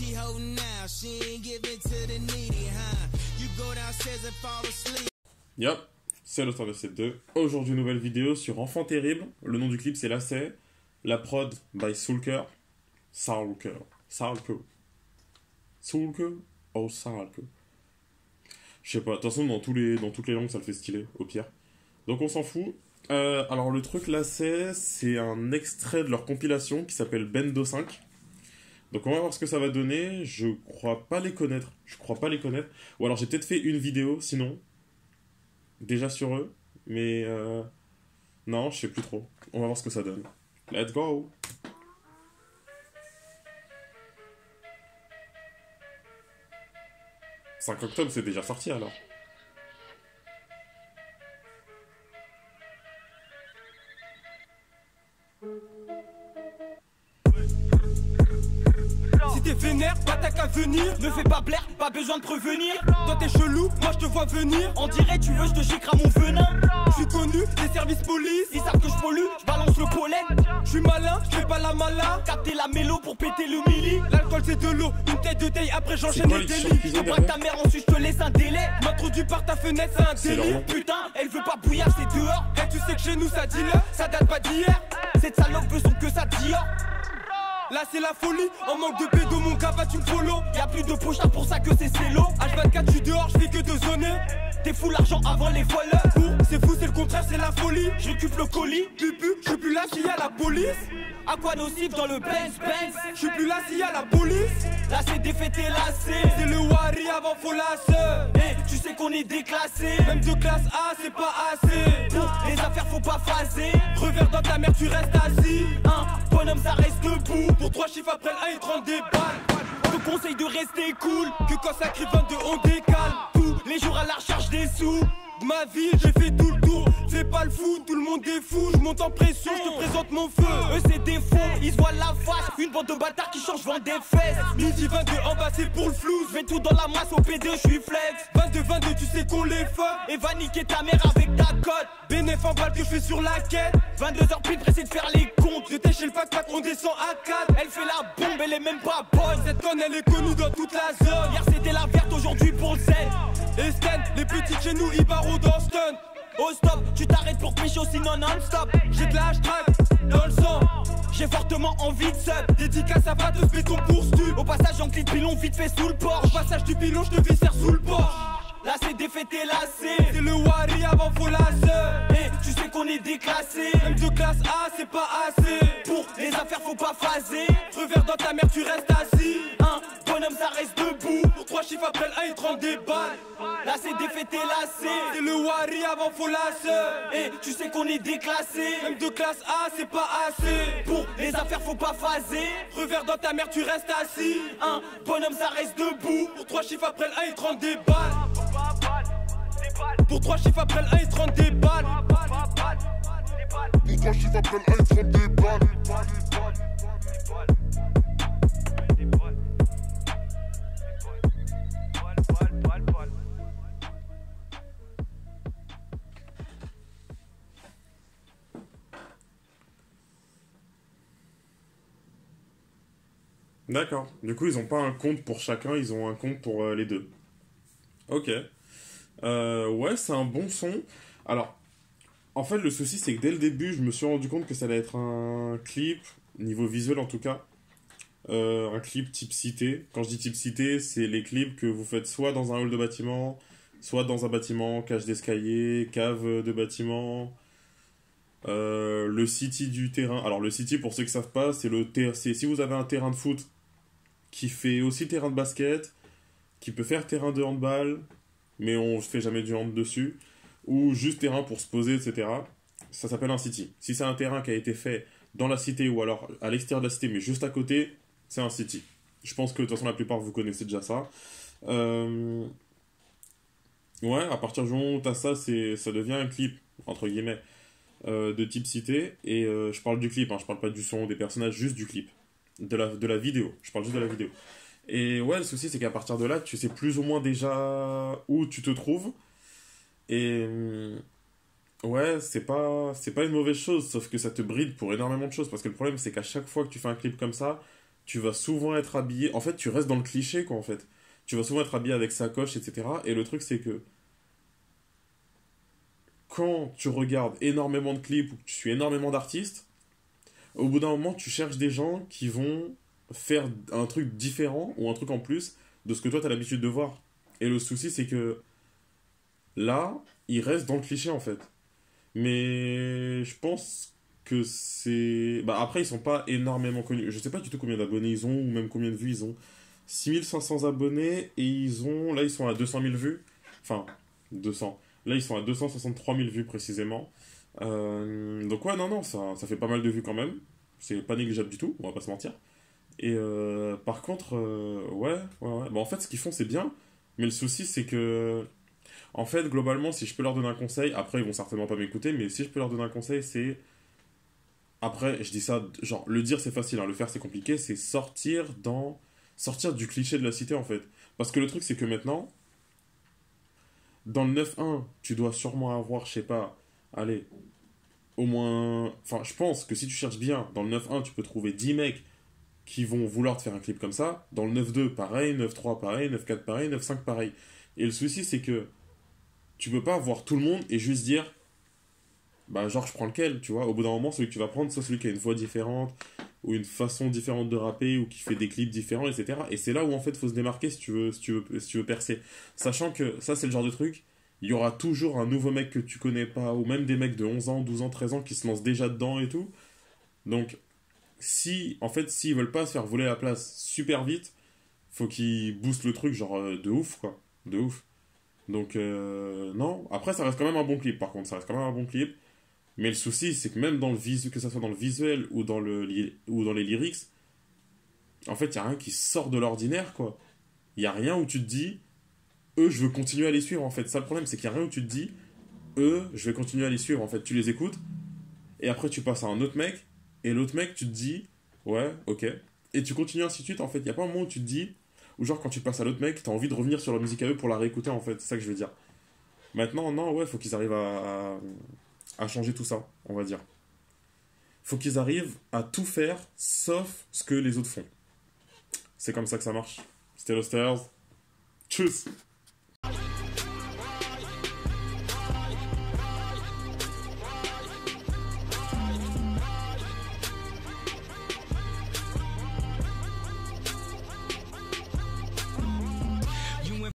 she c'est le de 2. Aujourd'hui, nouvelle vidéo sur Enfant Terrible. Le nom du clip, c'est Lacet. La prod by Soulker. Soulker. Soulker. Soulker Oh, Soulker? Je sais pas, de toute façon, dans toutes les langues, ça le fait stylé, au pire. Donc on s'en fout. Euh, alors le truc là, c'est, c'est un extrait de leur compilation qui s'appelle Bendo 5. Donc on va voir ce que ça va donner. Je crois pas les connaître. Je crois pas les connaître. Ou alors j'ai peut-être fait une vidéo, sinon. Déjà sur eux. Mais euh... non, je sais plus trop. On va voir ce que ça donne. Let's go 5 octobre, c'est déjà sorti alors. Si t'es vénère, pas t'as qu'à venir. Ne fais pas blaire, pas besoin de prévenir. Toi t'es chelou, moi je te vois venir. On dirait tu veux, je te chicre à mon venin. Je suis connu des services police. Ils savent que je pollue, je balance le pollen. Je suis malin, je fais pas la malin. Capter la mélo pour péter le milli. L'alcool c'est de l'eau, une tête de taille, après j'enchaîne les délits. Je ta mère, ensuite je te laisse un délai. M'introduis par ta fenêtre, c'est un délire. Putain, elle veut pas bouillir, c'est dehors. Et tu sais que chez nous ça dit là, ça date pas d'hier. Cette salope veut son que ça dit Là c'est la folie, en manque de pédo mon capa tu me follow. Y'a plus de prochain pour ça que c'est célo H24 je suis dehors, je fais que de zoner T'es fou l'argent avant les voleurs Ouh, C'est fou c'est le contraire c'est la folie. Je le colis, pupu, je suis plus là s'il y a la police. À quoi nocif dans le Benz Benz. Je suis plus là s'il y a la police. Là c'est défait et lassé C'est le Wari avant Folasse Eh tu sais qu'on est déclassé. Même de classe A c'est pas assez. Pour les affaires faut pas phaser. Revers dans ta mère tu restes assis. Un Pour trois chiffres après le A il te des balles. Te conseille de rester cool Que quand ça crie 22 on décale. Tous les jours à la recherche des sous. Ma vie j'ai fait tout le tour. Fais pas le fou, tout le monde est fou. Je monte en pression, je te présente mon feu. Eux c'est des faux, ils se voient la face. Une bande de bâtards qui changent vendent des fesses. Midi 22 en bas c'est pour le flou. Je tout dans la masse au PD je suis flex. 22 22 tu sais qu'on les fuck. Et va niquer ta mère avec ta cote. Bénéf en balle que je fais sur la quête. 22h pile pressé de faire les comptes à 4 Elle fait la bombe elle est même pas bonne. Cette conne elle est connue dans toute la zone. Hier c'était la verte aujourd'hui pour le Z Et Stan, les petites chez nous barrent dans stun Oh stop, tu t'arrêtes pour pécho sinon non-stop J'ai de la dans le sang. J'ai fortement envie de sub Dédicace à pas de béton pour Au passage en de pilon vite fait sous le port Au passage du pilon je te viscère sous le port Là c'est défait et lassé C'est le Wari avant Folasse Et tu sais qu'on est déclassé. Même de classe A c'est pas assez. Pour les affaires faut pas phaser. Revers dans ta mère tu restes assis. Un bonhomme ça reste debout. Pour trois chiffres après le 1 il te rend des balles. Là c'est défait et C'est le Wari avant Folasse Et tu sais qu'on est déclassé. Même de classe A c'est pas assez. Pour les affaires faut pas phaser. Revers dans ta mère tu restes assis. Un bonhomme ça reste debout. Pour trois chiffres après le 1 il te des balles pour trois chiffres après le 1 il te rend des balles Pour trois chiffres après le 1, ils te rendent des balles. D'accord. Du coup, ils ont pas un compte pour chacun, ils ont un compte pour euh, les deux. Ok. Euh, ouais, c'est un bon son. Alors, en fait, le souci, c'est que dès le début, je me suis rendu compte que ça allait être un clip, niveau visuel en tout cas, euh, un clip type cité. Quand je dis type cité, c'est les clips que vous faites soit dans un hall de bâtiment, soit dans un bâtiment, cage d'escalier, cave de bâtiment. Euh, le city du terrain. Alors, le city, pour ceux qui savent pas, c'est le c'est si vous avez un terrain de foot qui fait aussi terrain de basket, qui peut faire terrain de handball, mais on ne fait jamais du hand dessus, ou juste terrain pour se poser, etc. Ça s'appelle un city. Si c'est un terrain qui a été fait dans la cité ou alors à l'extérieur de la cité, mais juste à côté, c'est un city. Je pense que de toute façon la plupart vous connaissez déjà ça. Euh, Ouais, à partir du moment où t'as ça, ça devient un clip entre guillemets euh, de type cité. Et euh, je parle du clip, hein, je parle pas du son des personnages, juste du clip, de la de la vidéo. Je parle juste de la vidéo. Et ouais, le souci, c'est qu'à partir de là, tu sais plus ou moins déjà où tu te trouves. Et hum, ouais, c'est pas, c'est pas une mauvaise chose, sauf que ça te bride pour énormément de choses. Parce que le problème, c'est qu'à chaque fois que tu fais un clip comme ça, tu vas souvent être habillé. En fait, tu restes dans le cliché, quoi, en fait. Tu vas souvent être habillé avec sacoche, etc. Et le truc, c'est que quand tu regardes énormément de clips ou que tu suis énormément d'artistes, au bout d'un moment, tu cherches des gens qui vont faire un truc différent ou un truc en plus de ce que toi, tu as l'habitude de voir. Et le souci, c'est que là, ils restent dans le cliché, en fait. Mais je pense que c'est... Bah après, ils sont pas énormément connus. Je sais pas du tout combien d'abonnés ils ont ou même combien de vues ils ont. 6500 abonnés et ils ont... Là, ils sont à 200 000 vues. Enfin, 200. Là, ils sont à 263 000 vues précisément. Euh, donc ouais, non, non, ça, ça fait pas mal de vues quand même. C'est pas négligeable du tout, on va pas se mentir. Et euh, par contre, euh, ouais, ouais, ouais. Bah, en fait, ce qu'ils font, c'est bien. Mais le souci, c'est que... En fait, globalement, si je peux leur donner un conseil, après, ils vont certainement pas m'écouter, mais si je peux leur donner un conseil, c'est... Après, je dis ça, genre, le dire, c'est facile, hein, le faire, c'est compliqué, c'est sortir dans... Sortir du cliché de la cité, en fait. Parce que le truc, c'est que maintenant, dans le 9-1, tu dois sûrement avoir, je sais pas, allez, au moins. Enfin, je pense que si tu cherches bien, dans le 9-1, tu peux trouver 10 mecs qui vont vouloir te faire un clip comme ça. Dans le 9-2, pareil, 9-3, pareil, 9-4, pareil, 9-5, pareil. Et le souci, c'est que tu peux pas voir tout le monde et juste dire. Bah, genre, je prends lequel, tu vois. Au bout d'un moment, celui que tu vas prendre, soit celui qui a une voix différente, ou une façon différente de rapper, ou qui fait des clips différents, etc. Et c'est là où, en fait, faut se démarquer si tu veux, si tu veux, si tu veux percer. Sachant que ça, c'est le genre de truc il y aura toujours un nouveau mec que tu connais pas, ou même des mecs de 11 ans, 12 ans, 13 ans qui se lancent déjà dedans et tout. Donc, si, en fait, s'ils veulent pas se faire voler la place super vite, faut qu'ils boostent le truc, genre, euh, de ouf, quoi. De ouf. Donc, euh, non. Après, ça reste quand même un bon clip, par contre, ça reste quand même un bon clip. Mais le souci, c'est que même dans le visuel, que ça soit dans le visuel ou dans, le, ou dans les lyrics, en fait, il n'y a rien qui sort de l'ordinaire, quoi. Il n'y a rien où tu te dis, eux, je veux continuer à les suivre, en fait. Ça, le problème, c'est qu'il n'y a rien où tu te dis, eux, je vais continuer à les suivre, en fait. Tu les écoutes, et après, tu passes à un autre mec, et l'autre mec, tu te dis, ouais, ok. Et tu continues ainsi de suite, en fait. Il n'y a pas un moment où tu te dis, ou genre, quand tu passes à l'autre mec, tu as envie de revenir sur la musique à eux pour la réécouter, en fait. C'est ça que je veux dire. Maintenant, non, ouais, faut qu'ils arrivent à, à, changer tout ça, on va dire. Faut qu'ils arrivent à tout faire, sauf ce que les autres font. C'est comme ça que ça marche. C'était Stars. Tchuss